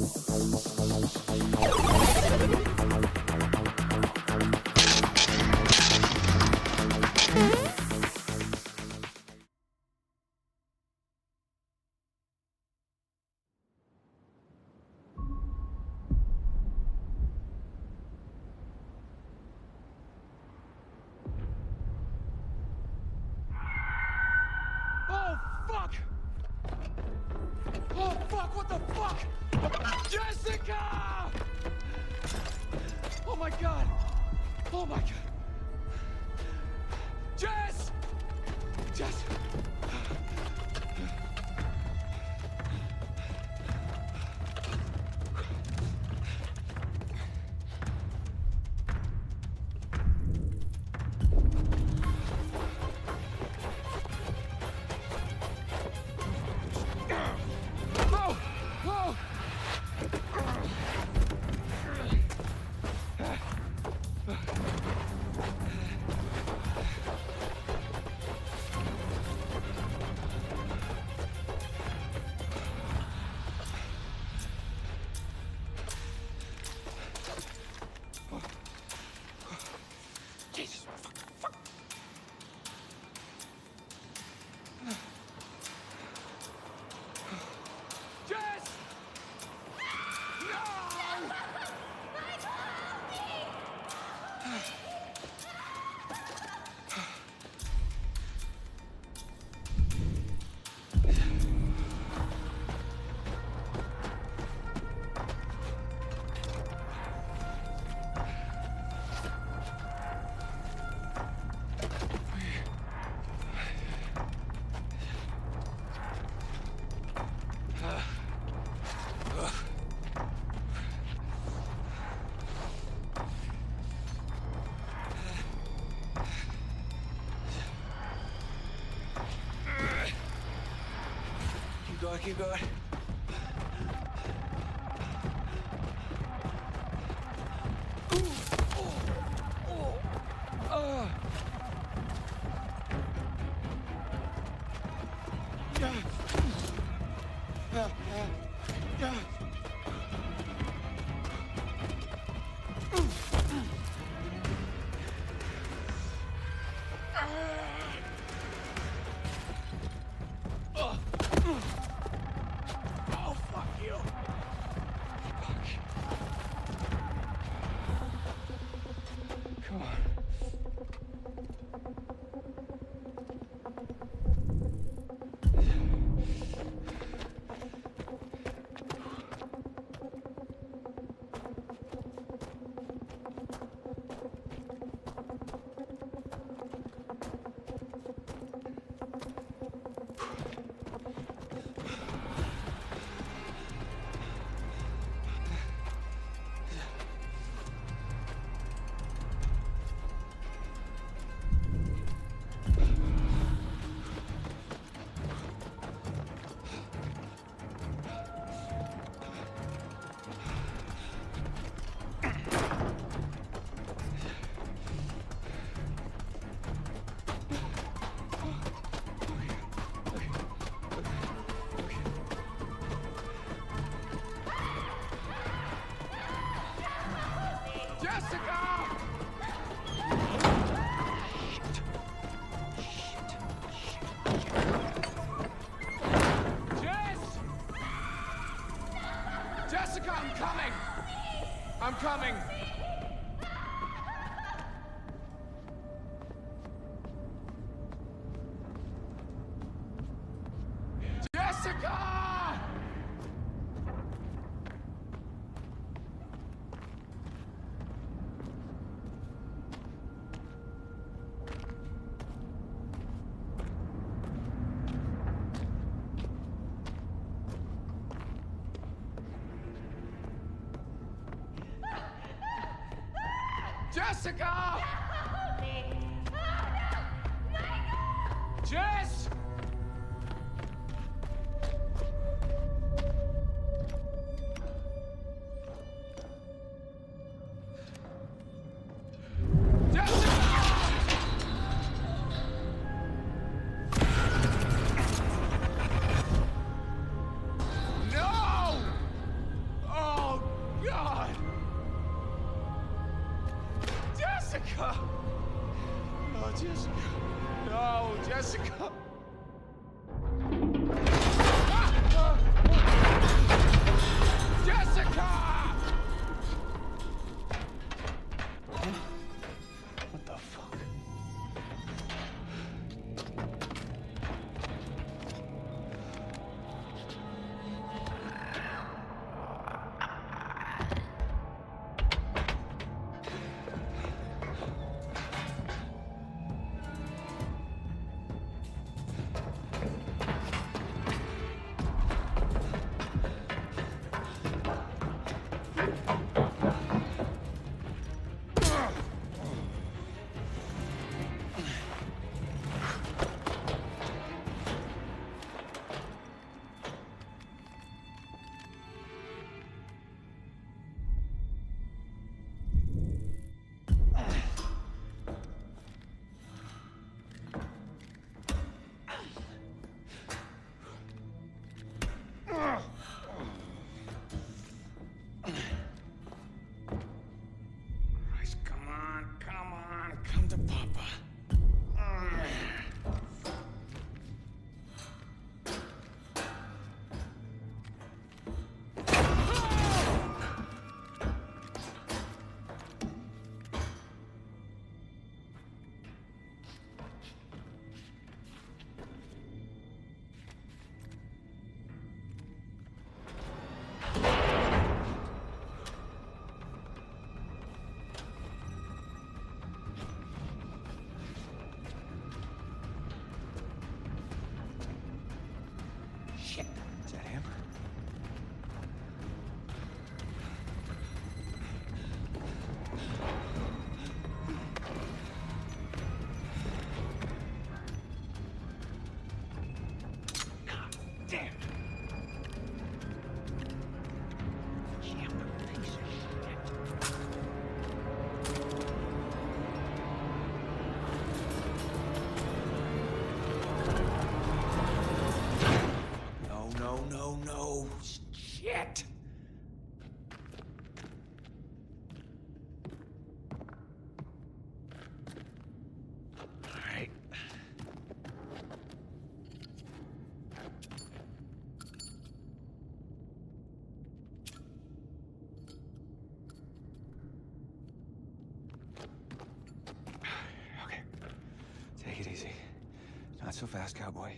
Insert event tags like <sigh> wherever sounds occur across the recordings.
Thank you. Going, keep going. Coming! Jessica! Jessica! Jess! Jessica! So fast, cowboy.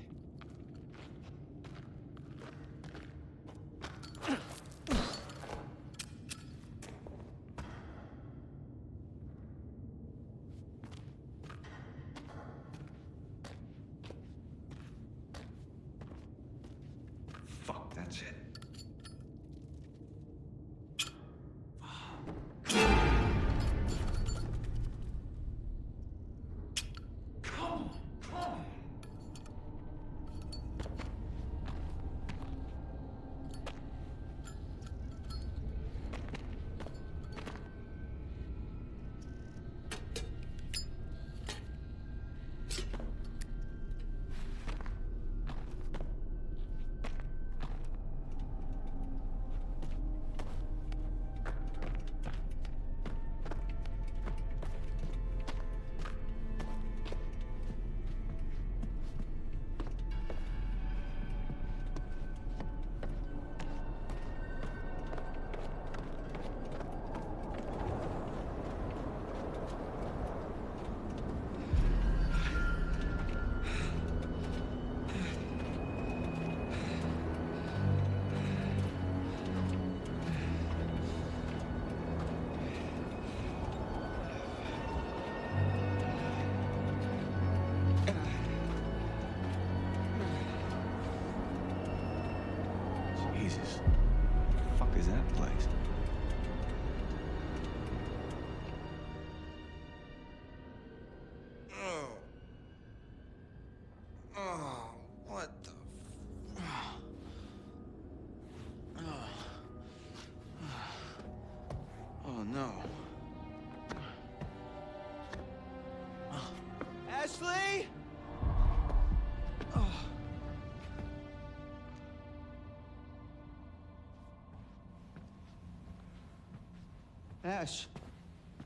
Ash.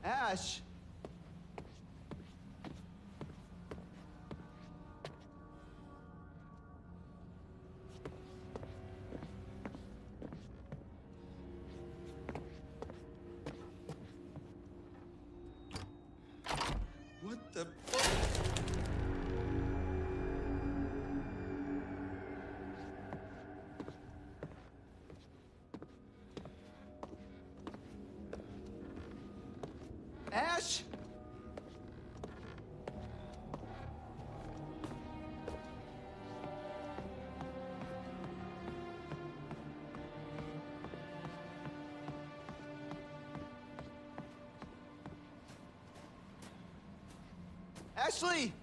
Ash. What the Ashley!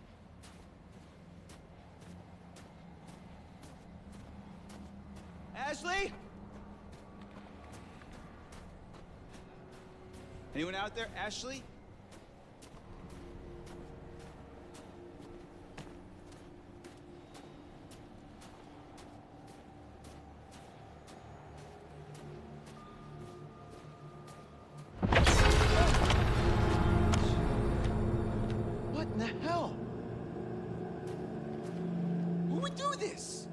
Ashley? Anyone out there? Ashley? What in the hell? Who would do this?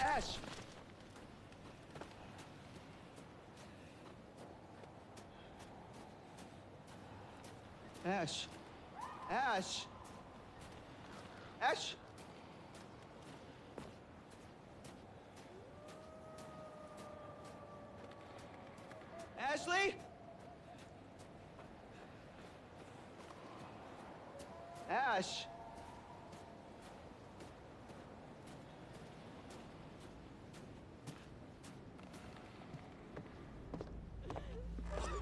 Ash! Ash. Ash. Ash. Ashley? Ash.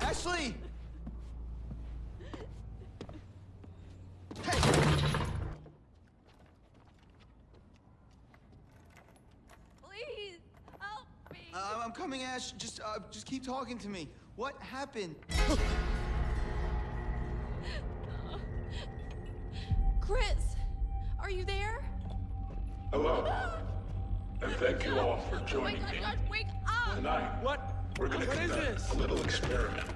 Ashley! Hey! Please help me. Uh, I'm coming, Ash. Just, uh, just keep talking to me. What happened? Chris, are you there? Hello, and thank you all for Oh my joining God, me. Josh, wake up! Tonight, What? we're going to What is conduct this? a little experiment.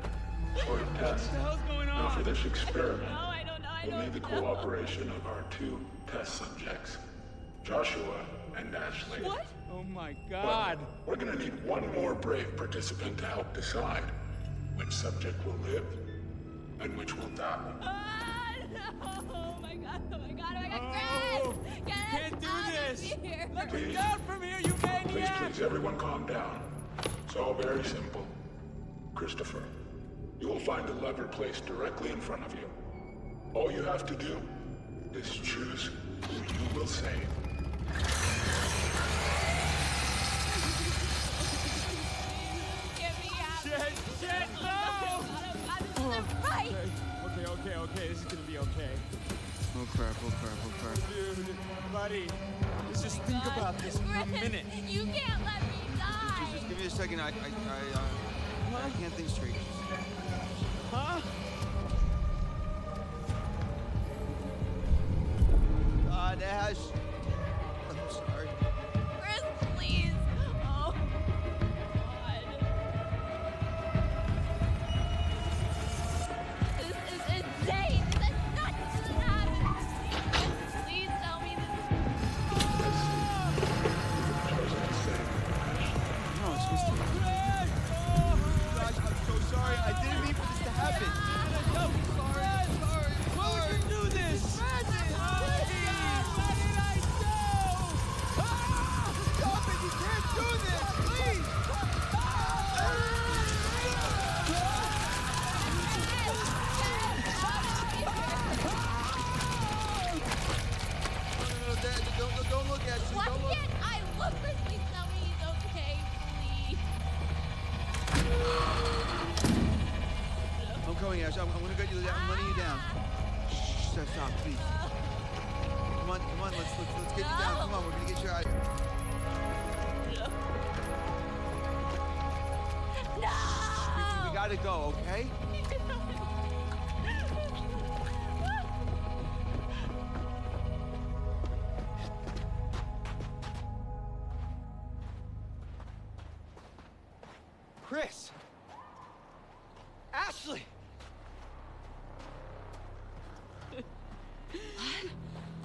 For a test. What the hell's going Now for this experiment, No, I don't know. I we'll need the don't know. cooperation of our two test subjects, Joshua and Ashley. What? Oh my god. We're gonna need one more brave participant to help decide which subject will live and which will die. Ah, no! Oh my god! Oh my god! Oh my god! Oh, Chris, get us Can't do out this. Of here. Let me down from here, you Please, maniac. please, everyone calm down. It's all very simple. Christopher, you will find a lever placed directly in front of you. All you have to do is choose who you will save. Okay, okay, okay, this is gonna be okay. Oh crap, oh crap, oh crap. Dude, buddy, let's just think about this for a minute. You can't let me die. Just give me a second, I, I, I, uh, I can't think straight. Huh? God, Ash.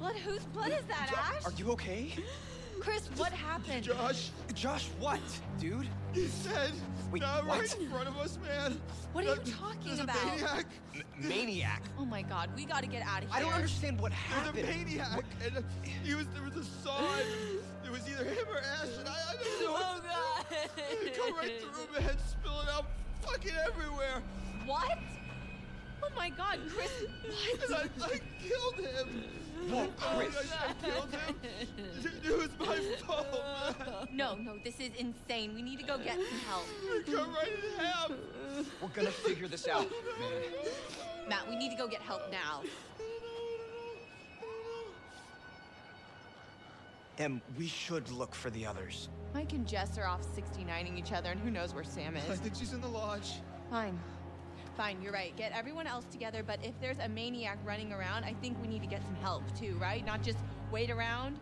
Blood? Whose blood is that, Ash? Are you okay? Chris, what happened? Josh, Josh, what, dude? he said. Wait, not what? right in front of us, man. What are you talking there's about? a maniac. M- maniac. Oh my god, we gotta get out of here. I don't understand what There's happened. a maniac, and uh, he was. There was a sign. It was either him or Ash, and I, I don't know. Oh god. He come right through, man, spilling out fucking everywhere. What? Oh my god, Chris, And what? I, I killed him. Whoa, <laughs> Oh, Chris. I, I killed him. It, it was my fault, man. No, no, this is insane. We need to go get some help. <laughs> I cut right in half. We're gonna figure this out, man. Matt, we need to go get help now. Em, we should look for the others. Mike and Jess are off 69ing each other, and who knows where Sam is. I think she's in the lodge. Fine. Fine, you're right. Get everyone else together, but if there's a maniac running around, I think we need to get some help too, right? Not just wait around.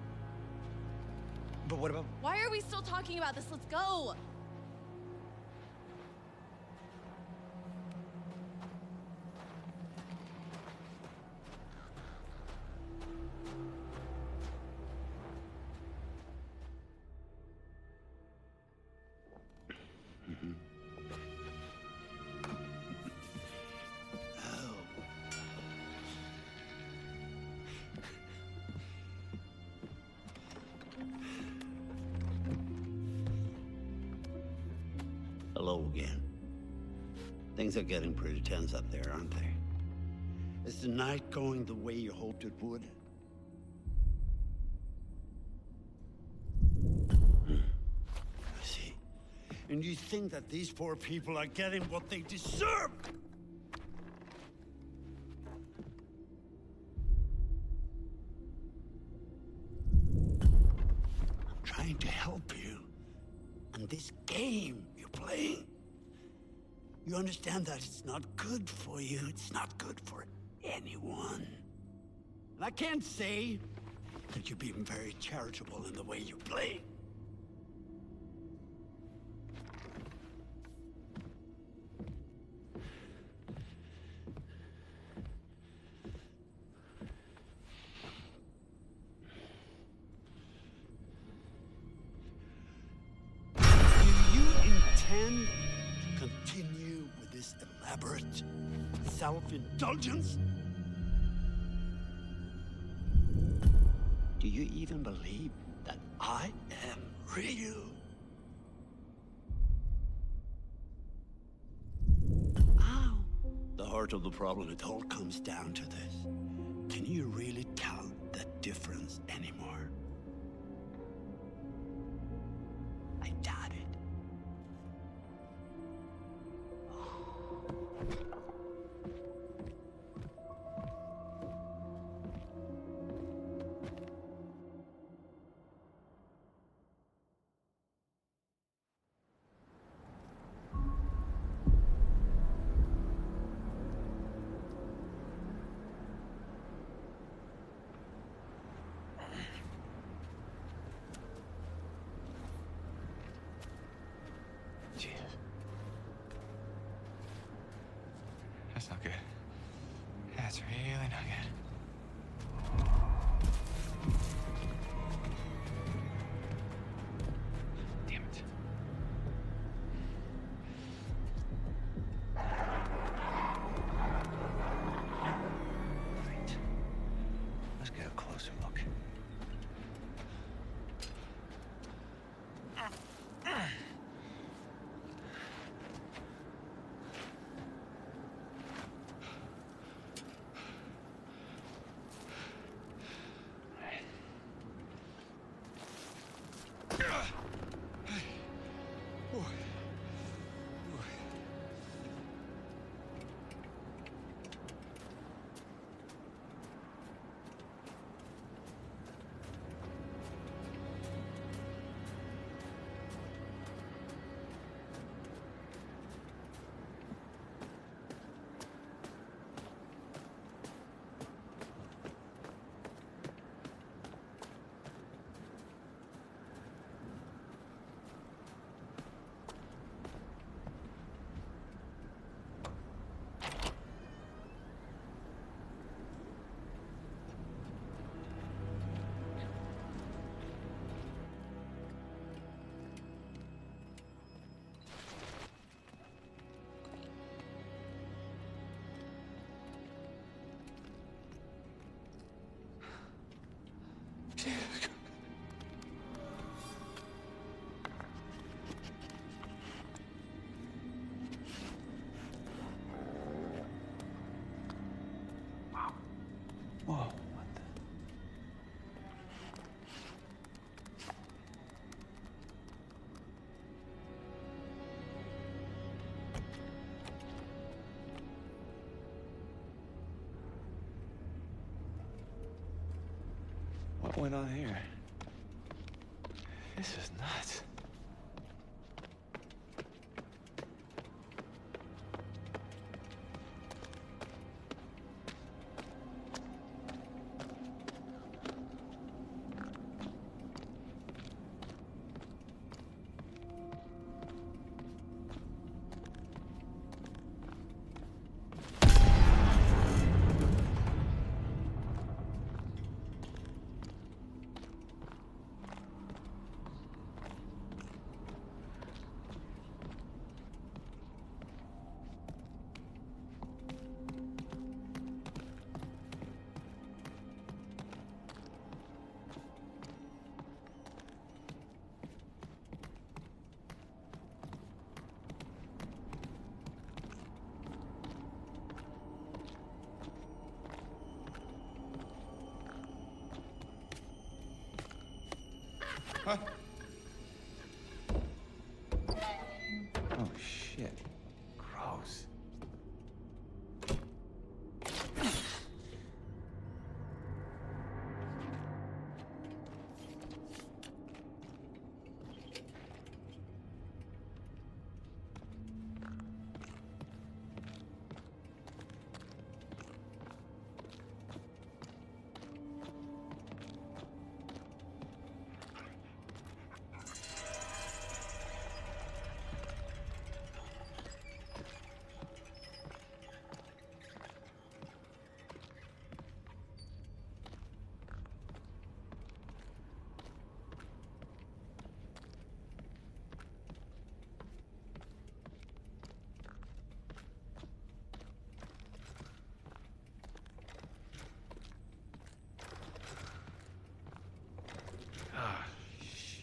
But what about Why are we still talking about this? Let's go! Things are getting pretty tense up there, aren't they? Is the night going the way you hoped it would? Hmm. I see. And you think that these poor people are getting what they deserve? I'm trying to help you. And this game you're playing, you understand that it's not good for you. It's not good for anyone. And I can't say that you're being very charitable in the way you play. Self-indulgence? Do you even believe that I am real? Ow. The heart of the problem, it all comes down to this. Can you really tell the difference anymore? I doubt That's not good. That's really not good. What went on here? This is nuts. Huh?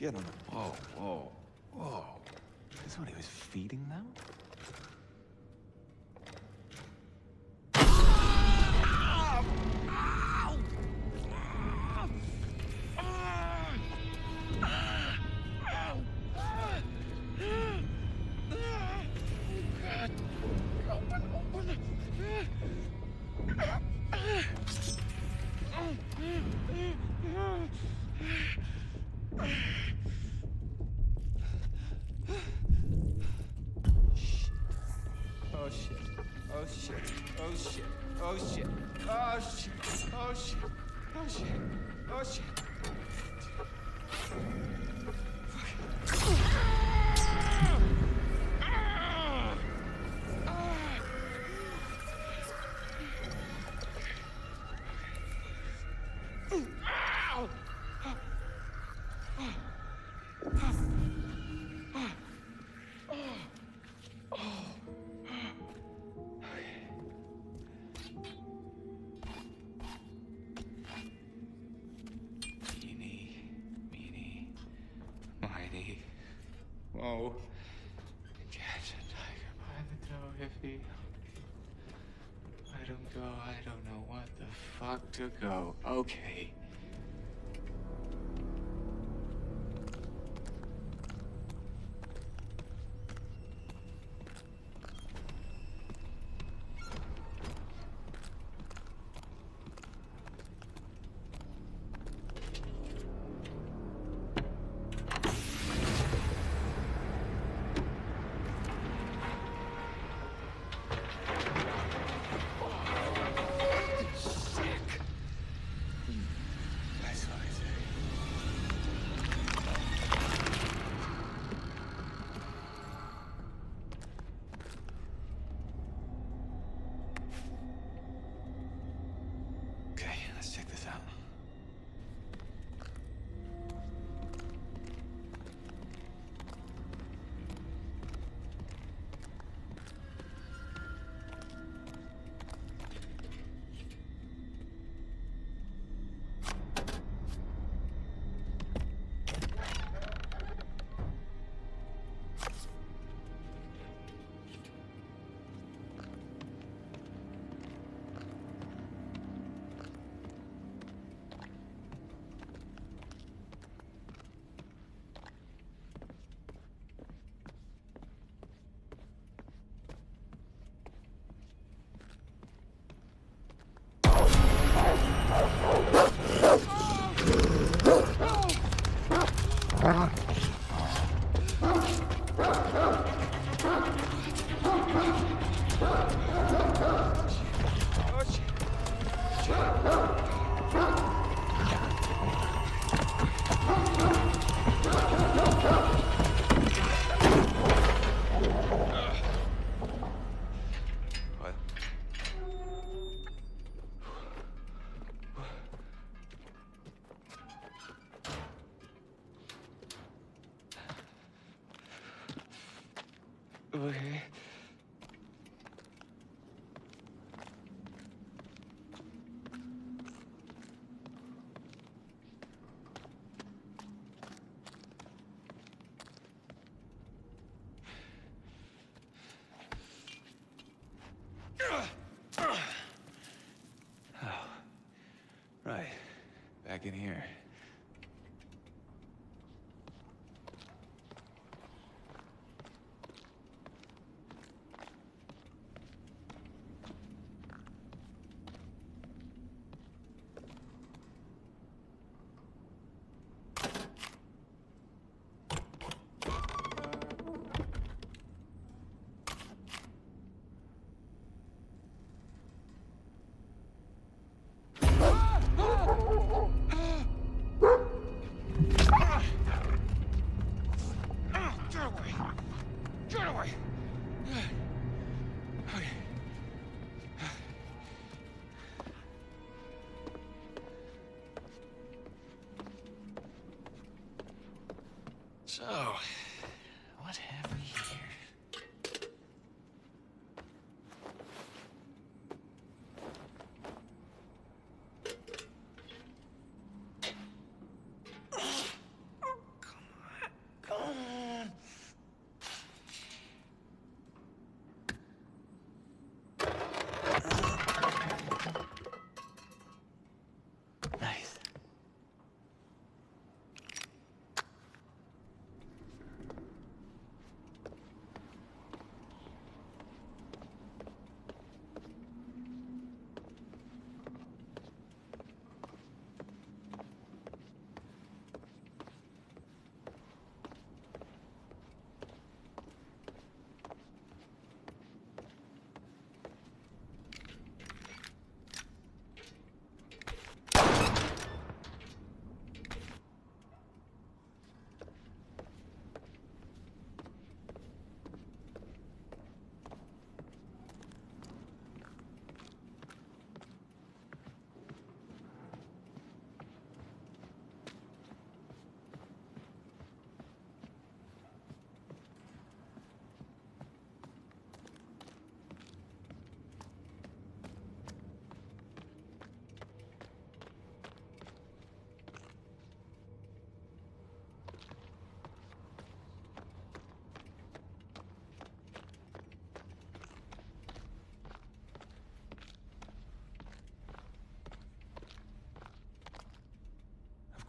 shit on them. Whoa, whoa, whoa. Is what he was feeding them? проще. go. I don't know what the fuck to go. Okay. So,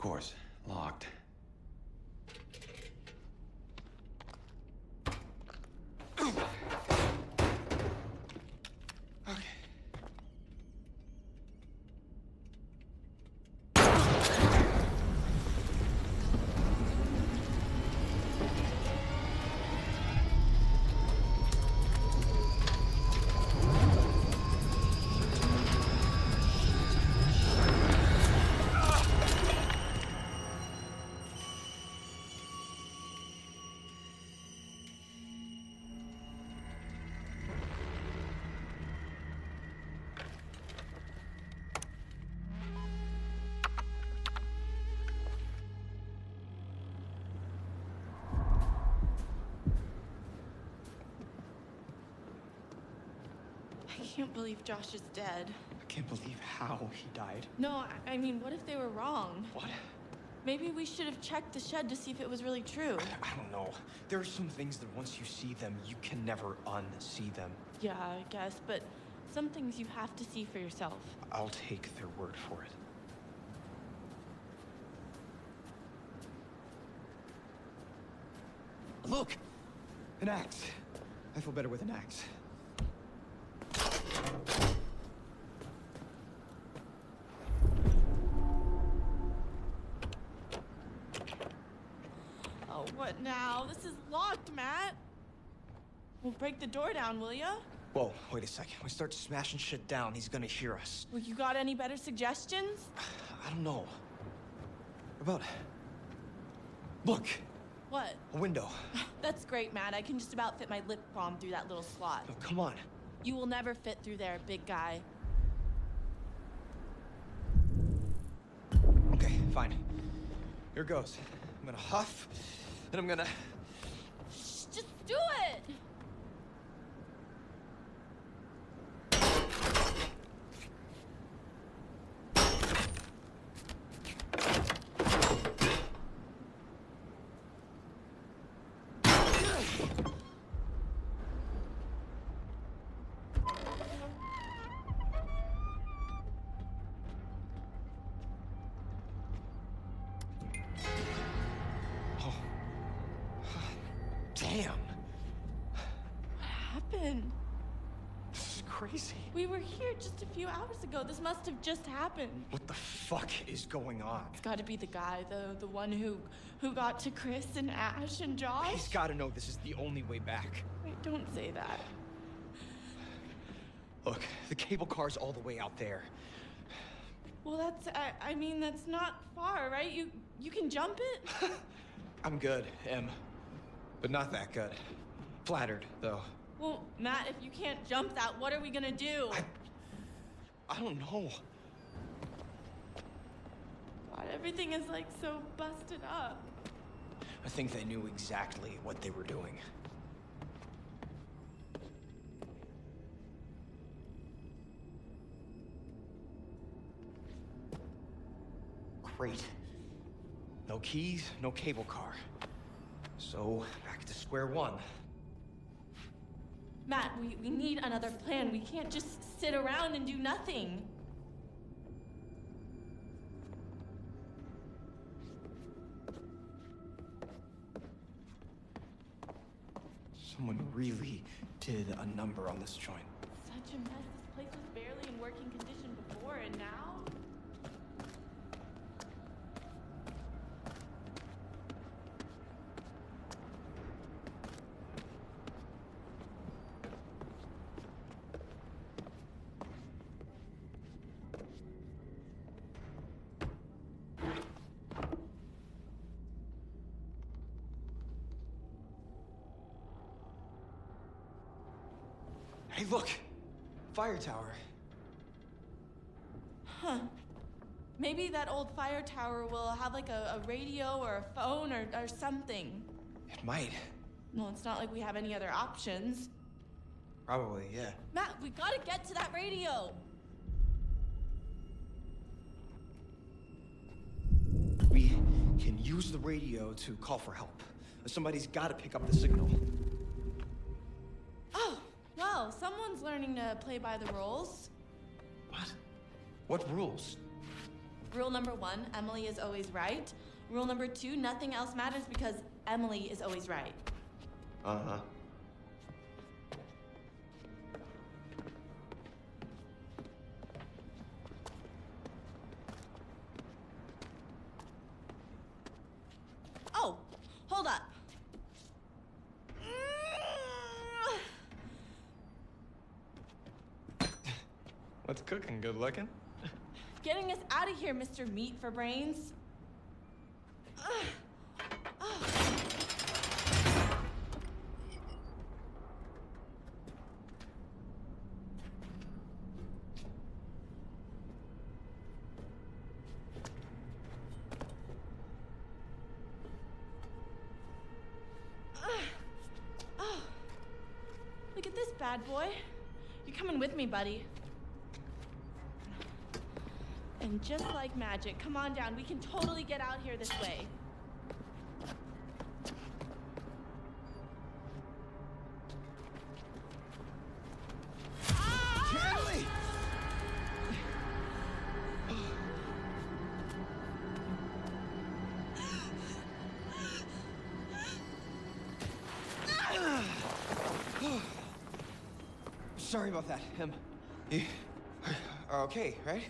course, I can't believe Josh is dead. I can't believe how he died. No, I- I mean, what if they were wrong? What? Maybe we should have checked the shed to see if it was really true. I don't know. There are some things that once you see them, you can never unsee them. Yeah, I guess, but some things you have to see for yourself. I'll take their word for it. Look! An axe. I feel better with an axe. Matt. Well, break the door down, will ya? Whoa, wait a second. We start smashing shit down, he's gonna hear us. Well, you got any better suggestions? I don't know. About. Look! What? A window. <sighs> That's great, Matt. I can just about fit my lip balm through that little slot. Oh, come on. You will never fit through there, big guy. Okay, fine. Here goes. I'm gonna huff, and I'm gonna. Do it! We were here just a few hours ago. This must have just happened. What the fuck is going on? It's got to be the guy, the the one who who got to Chris and Ash and Josh. He's gotta know this is the only way back. Wait, don't say that. Look, the cable car's all the way out there. Well, that's I, I mean that's not far, right? You you can jump it. <laughs> I'm good, Em. But not that good. Flattered, though. Well, Matt, if you can't jump that, what are we gonna do? I. I don't know. God, everything is like so busted up. I think they knew exactly what they were doing. Great. No keys, no cable car. So, back to square one. Matt, we, we need another plan. We can't just sit around and do nothing. Someone really did a number on this joint. Such a mess. This place was barely in working condition before, and now? Hey, look! Fire tower. Huh. Maybe that old fire tower will have like a, a radio or a phone or, or something. It might. Well, it's not like we have any other options. Probably, yeah. Matt, we gotta get to that radio. We can use the radio to call for help. Somebody's gotta pick up the signal. Learning to play by the rules. What? What rules? Rule number one Emily is always right. Rule number two nothing else matters because Emily is always right. Uh huh. Looking? Getting us out of here, Mr. Meat for Brains. Oh, look at this bad boy. You're coming with me, buddy. And just like magic, come on down. We can totally get out here this way. Sorry about that, Em. You are okay, right?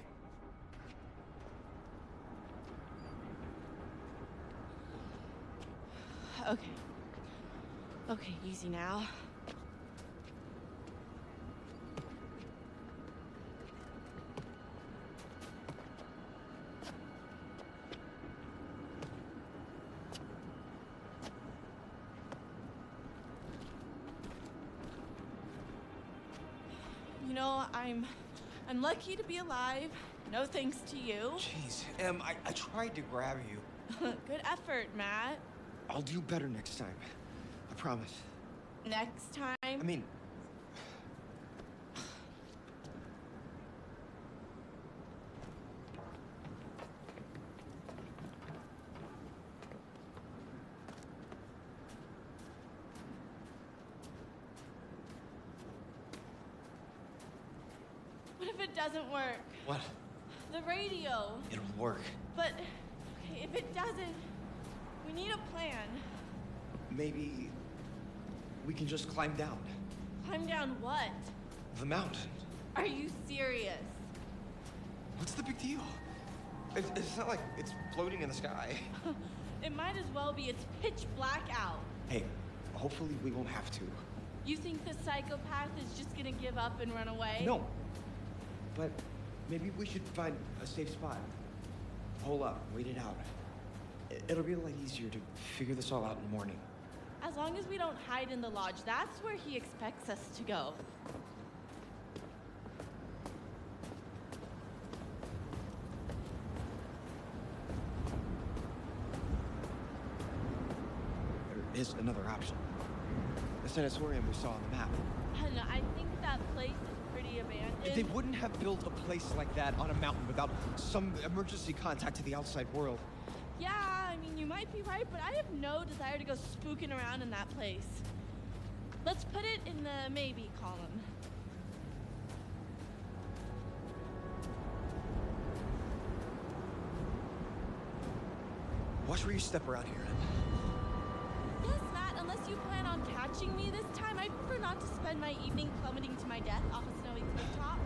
Okay. Okay, easy now. You know, I'm I'm lucky to be alive. No thanks to you. Jeez, Em, I, I tried to grab you. <laughs> Good effort, Matt. I'll do better next time. I promise. Next time. I mean, what if it doesn't work? what? The radio. It'll work. But okay, if it doesn't, we need a plan. Maybe we can just climb down Climb down what? the mountain. Are you serious? What's the big deal? It's, it's not like it's floating in the sky. <laughs> It might as well be. It's pitch black out. Hey, hopefully we won't have to. You think the psychopath is just gonna give up and run away? No. But maybe we should find a safe spot. Hole up, wait it out. It'll be a lot easier to figure this all out in the morning. As long as we don't hide in the lodge, that's where he expects us to go. There is another option. The sanatorium we saw on the map. And I think that place is pretty abandoned. They wouldn't have built a place like that on a mountain without some emergency contact to the outside world. Yeah, I mean, you might be right, but I have no desire to go spooking around in that place. Let's put it in the maybe column. Watch where you step around here, Yes, Matt, unless you plan on catching me this time, I'd prefer not to spend my evening plummeting to my death off a snowy clifftop. Ah!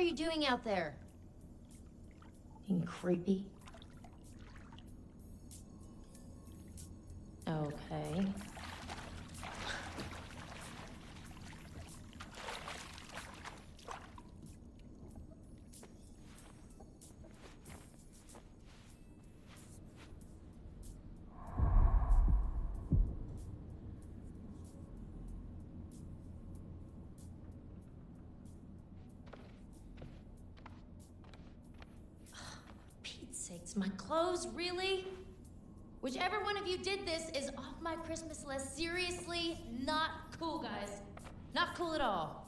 Are you doing out there? Being creepy? Really? Whichever one of you did this is off my Christmas list. Seriously, not cool, guys. Not cool at all.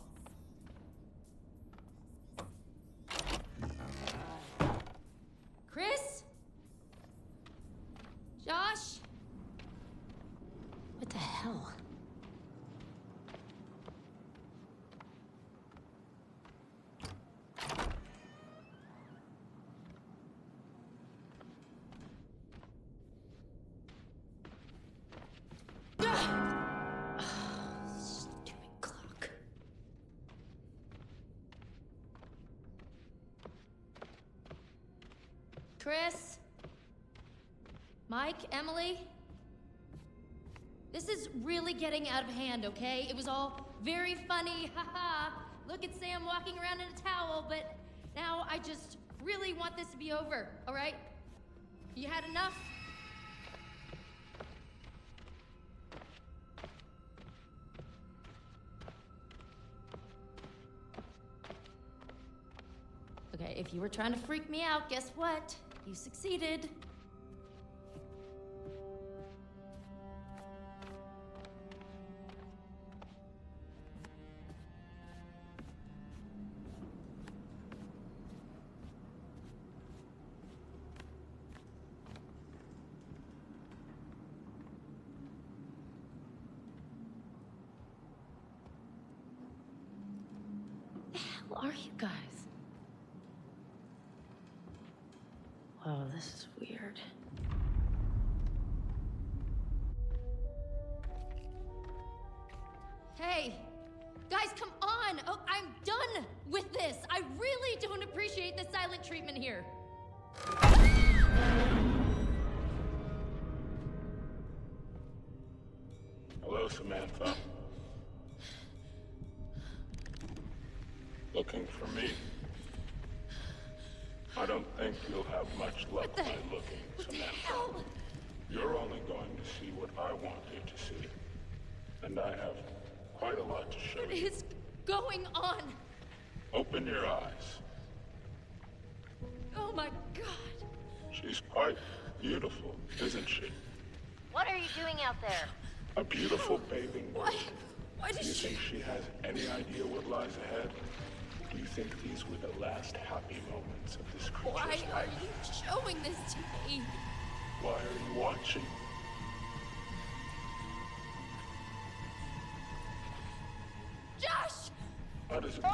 Chris? Mike? Emily? This is really getting out of hand, okay? It was all very funny, <laughs> haha. Look at Sam walking around in a towel, but now I just really want this to be over, alright? You had enough? Okay, if you were trying to freak me out, guess what? You succeeded. Much luck by looking, Samantha. Hell! You're only going to see what I want you to see. And I have quite a lot to show What you. is going on? Open your eyes. Oh my god. She's quite beautiful, isn't she? What are you doing out there? A beautiful bathing Why? bird. Why Do does you she. think she has any idea what lies ahead? Do you think these were the last happy moments of this creature's Why life? are you showing this to me? Why are you watching? Josh! How does it make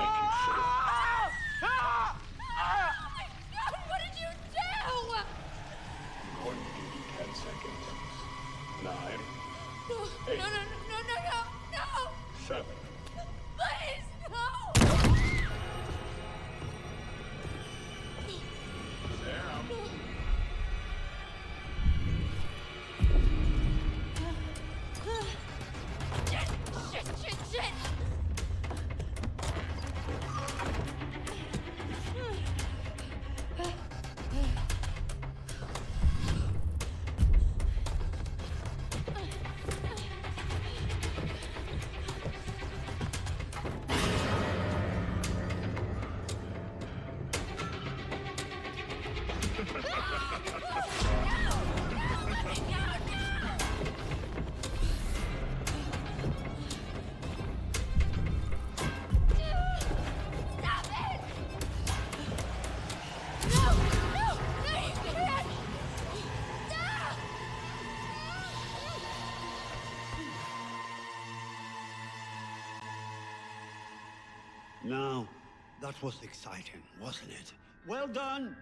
that was exciting, wasn't it? Well done!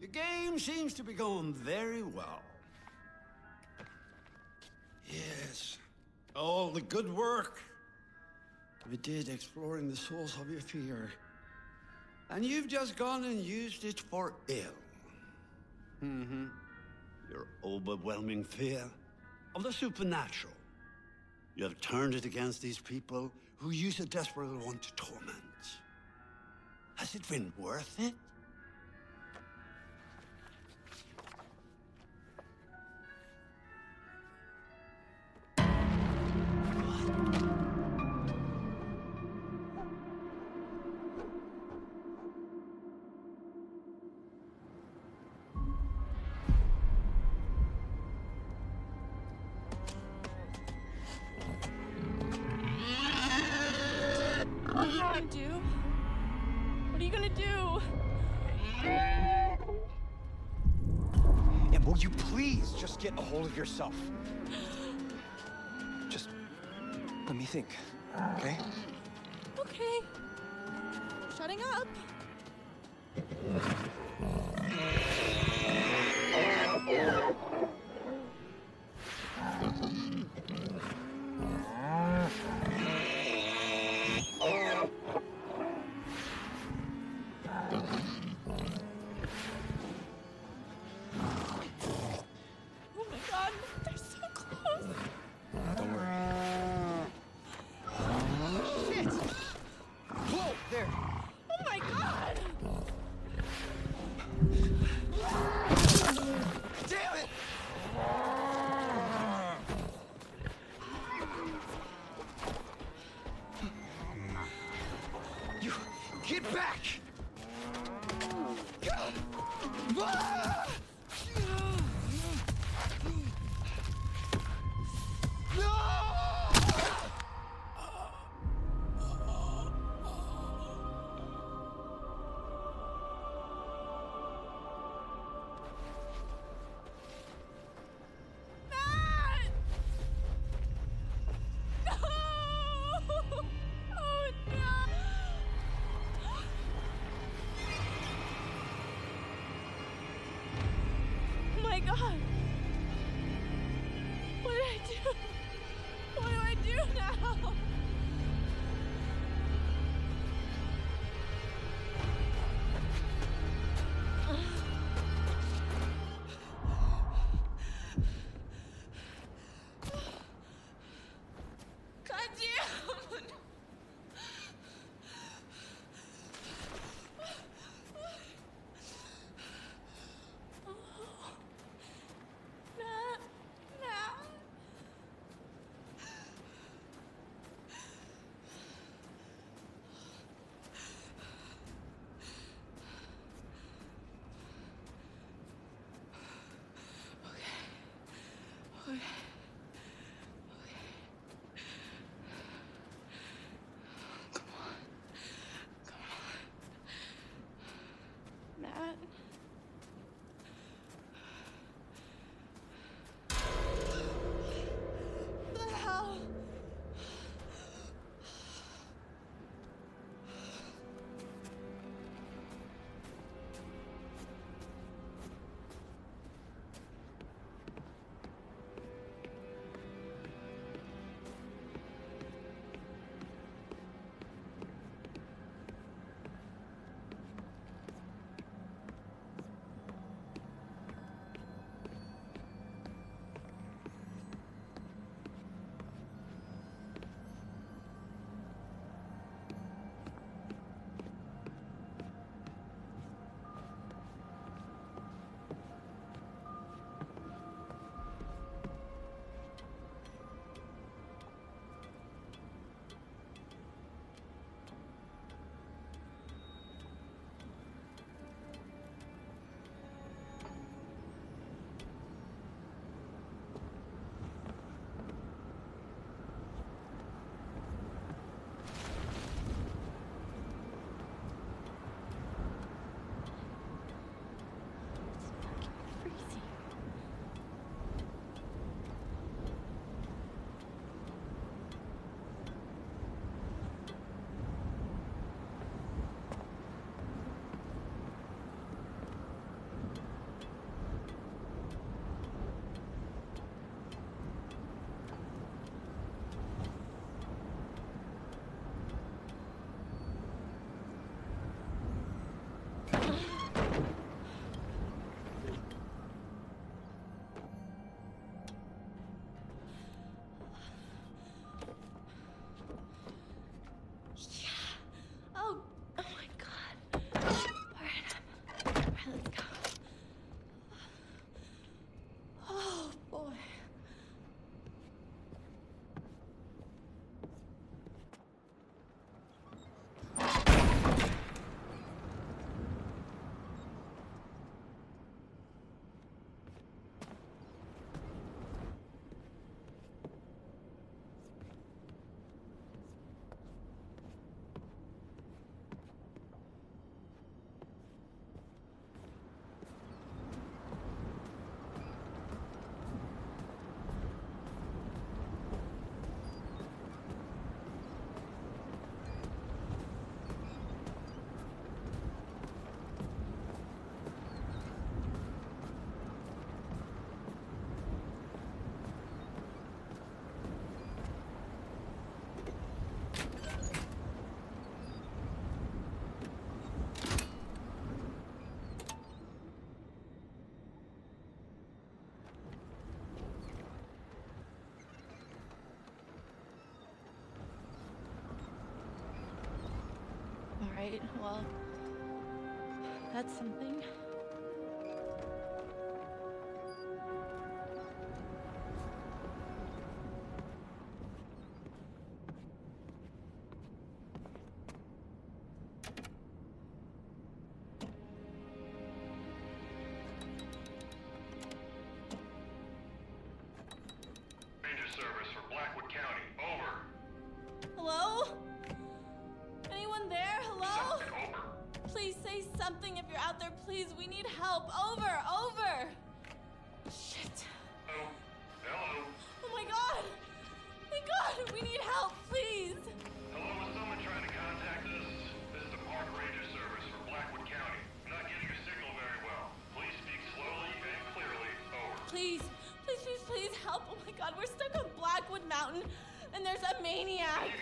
The game seems to be going very well. Yes, all the good work We did exploring the source of your fear. And you've just gone and used it for ill. Mm-hmm. Your overwhelming fear of the supernatural. You have turned it against these people who use it desperately want to torment. Has it been worth it? Right? Well, that's something. Out there. Please, we need help. Over, over. Shit. Hello. Hello. Oh my god. My god, we need help, please. Hello, is someone trying to contact us? This is the Park Ranger service for Blackwood County. I'm not getting your signal very well. Please speak slowly and clearly. Over. Please, please, please, please help. Oh my god, we're stuck on Blackwood Mountain and there's a maniac.